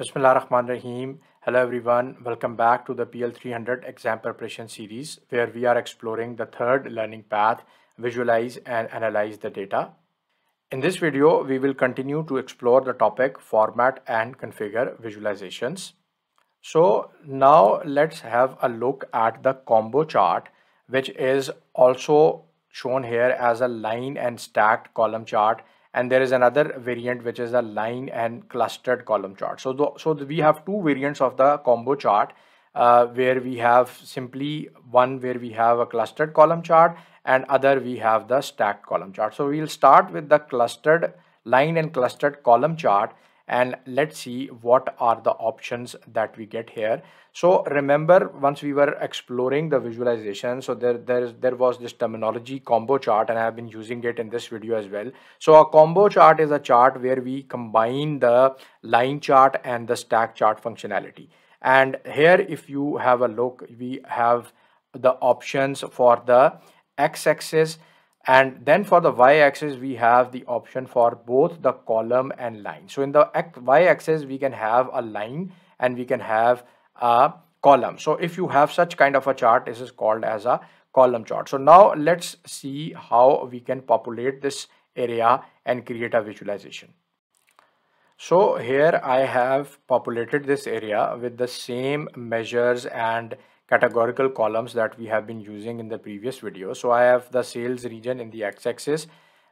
Bismillah ar-Rahman Rahim. Hello everyone. Welcome back to the PL300 exam preparation series where we are exploring the third learning path, visualize and analyze the data. In this video, we will continue to explore the topic format and configure visualizations. So now let's have a look at the combo chart, which is also shown here as a line and stacked column chart and there is another variant which is a line and clustered column chart. So the, so the, we have two variants of the combo chart uh, where we have simply one where we have a clustered column chart and other we have the stacked column chart. So we'll start with the clustered line and clustered column chart and let's see what are the options that we get here. So remember once we were exploring the visualization so there there is there was this terminology combo chart and i have been using it in this video as well. So a combo chart is a chart where we combine the line chart and the stack chart functionality. And here if you have a look we have the options for the x-axis and then for the y-axis we have the option for both the column and line. So in the y-axis we can have a line and we can have a column. So if you have such kind of a chart this is called as a column chart. So now let's see how we can populate this area and create a visualization. So here I have populated this area with the same measures and categorical columns that we have been using in the previous video. So I have the sales region in the x-axis.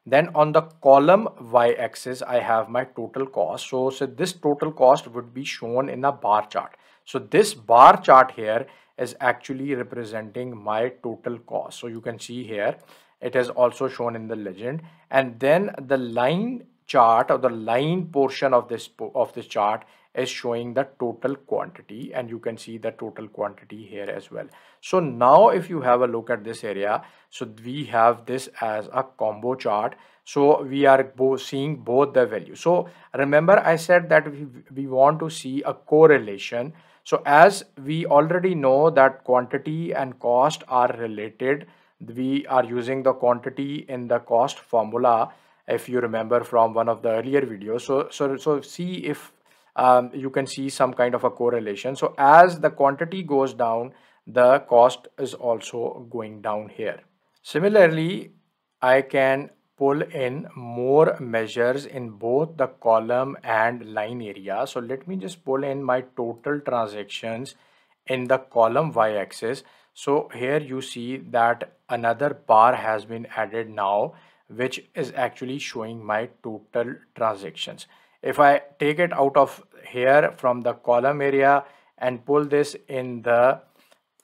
Then on the column y-axis, I have my total cost. So, so this total cost would be shown in a bar chart. So this bar chart here is actually representing my total cost. So you can see here, it is also shown in the legend. And then the line chart or the line portion of this of this chart is showing the total quantity and you can see the total quantity here as well. So now if you have a look at this area so we have this as a combo chart. So we are both seeing both the values. So remember i said that we, we want to see a correlation. So as we already know that quantity and cost are related we are using the quantity in the cost formula if you remember from one of the earlier videos. So so so see if um, you can see some kind of a correlation. So as the quantity goes down the cost is also going down here. Similarly i can pull in more measures in both the column and line area. So let me just pull in my total transactions in the column y-axis. So here you see that another bar has been added now which is actually showing my total transactions. If I take it out of here from the column area and pull this in the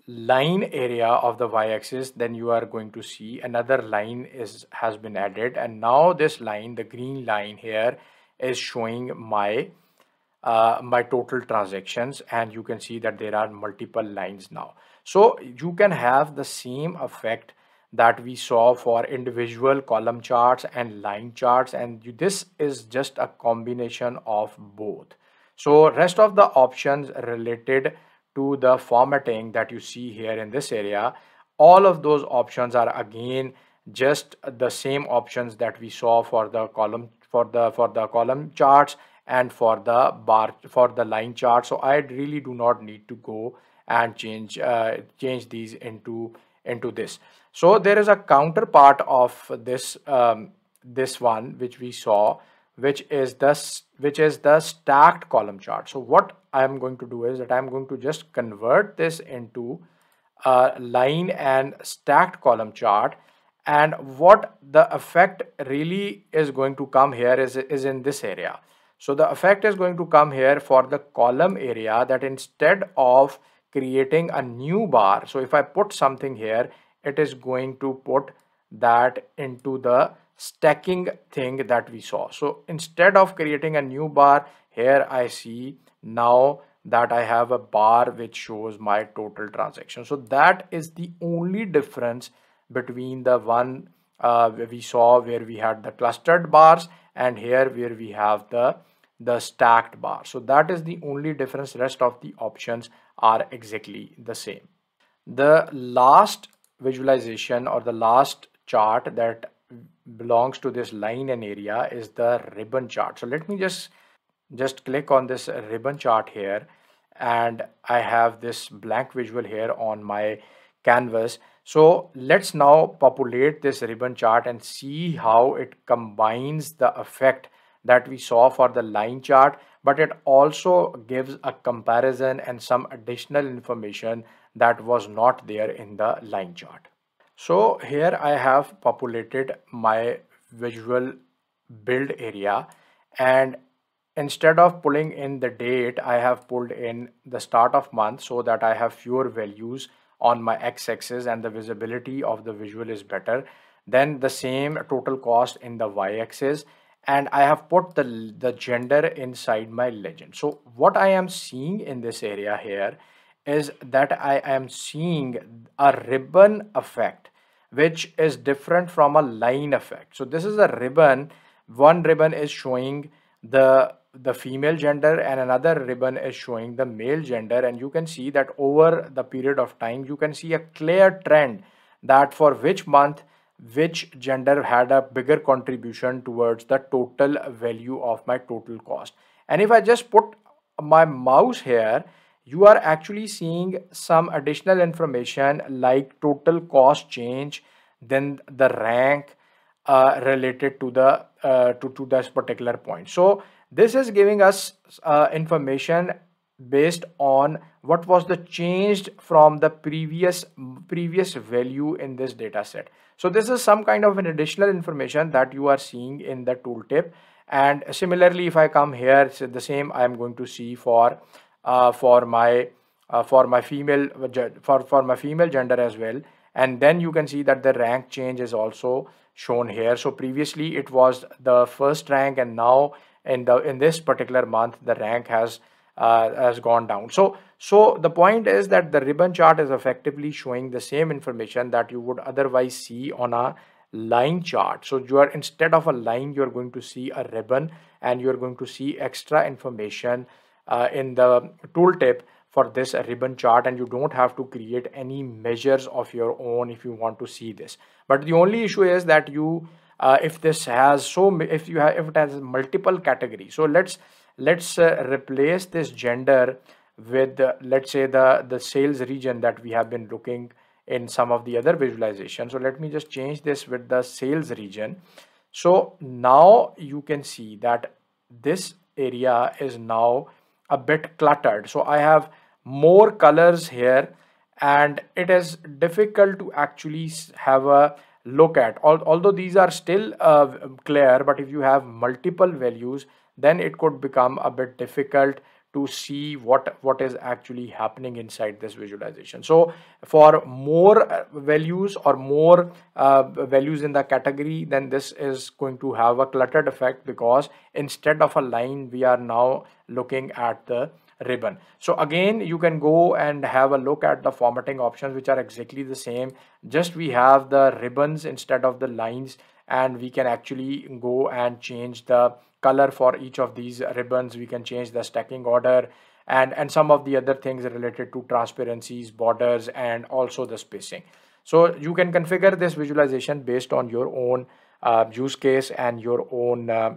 line area of the y-axis then you are going to see another line is has been added. And now this line the green line here is showing my uh, my total transactions. And you can see that there are multiple lines now. So you can have the same effect that we saw for individual column charts and line charts and this is just a combination of both. So rest of the options related to the formatting that you see here in this area all of those options are again just the same options that we saw for the column for the for the column charts and for the bar for the line chart so i really do not need to go and change uh, change these into into this so there is a counterpart of this um, this one which we saw which is the which is the stacked column chart. So what i am going to do is that i'm going to just convert this into a line and stacked column chart. And what the effect really is going to come here is is in this area. So the effect is going to come here for the column area that instead of creating a new bar so if i put something here it is going to put that into the stacking thing that we saw. So instead of creating a new bar here i see now that i have a bar which shows my total transaction. So that is the only difference between the one uh, we saw where we had the clustered bars and here where we have the the stacked bar. So that is the only difference. Rest of the options are exactly the same. The last visualization or the last chart that belongs to this line and area is the ribbon chart. So let me just just click on this ribbon chart here. And I have this blank visual here on my canvas. So let's now populate this ribbon chart and see how it combines the effect that we saw for the line chart, but it also gives a comparison and some additional information that was not there in the line chart. So here I have populated my visual build area and instead of pulling in the date I have pulled in the start of month so that I have fewer values on my x-axis and the visibility of the visual is better then the same total cost in the y-axis and I have put the, the gender inside my legend. So what I am seeing in this area here is that I am seeing a ribbon effect which is different from a line effect. So this is a ribbon, one ribbon is showing the the female gender and another ribbon is showing the male gender. And you can see that over the period of time you can see a clear trend that for which month which gender had a bigger contribution towards the total value of my total cost. And if i just put my mouse here you are actually seeing some additional information like total cost change then the rank uh, related to the uh, to, to this particular point so this is giving us uh, information based on what was the changed from the previous previous value in this data set. So this is some kind of an additional information that you are seeing in the tooltip. And similarly, if I come here, it's the same I am going to see for for my uh, for my female for for my female gender as well. And then you can see that the rank change is also shown here. So previously it was the first rank, and now in the in this particular month the rank has uh, has gone down so so the point is that the ribbon chart is effectively showing the same information that you would otherwise see on a line chart so you are instead of a line you're going to see a ribbon and you're going to see extra information uh, in the tooltip for this ribbon chart and you don't have to create any measures of your own if you want to see this. But the only issue is that you uh, if this has so if you have if it has multiple categories. So let's let's uh, replace this gender with uh, let's say the the sales region that we have been looking in some of the other visualizations. So let me just change this with the sales region. So now you can see that this area is now a bit cluttered. So i have more colors here and it is difficult to actually have a look at. Although these are still uh, clear but if you have multiple values then it could become a bit difficult to see what what is actually happening inside this visualization. So for more uh, values or more uh, values in the category then this is going to have a cluttered effect because instead of a line we are now looking at the ribbon. So again you can go and have a look at the formatting options which are exactly the same. Just we have the ribbons instead of the lines and we can actually go and change the color for each of these ribbons. We can change the stacking order and and some of the other things related to transparencies borders and also the spacing. So you can configure this visualization based on your own uh, use case and your own uh,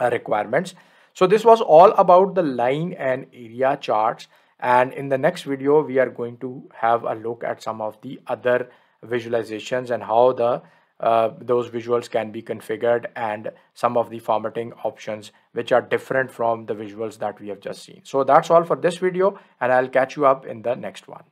requirements. So this was all about the line and area charts. And in the next video, we are going to have a look at some of the other visualizations and how the uh, those visuals can be configured and some of the formatting options which are different from the visuals that we have just seen. So that's all for this video and I'll catch you up in the next one.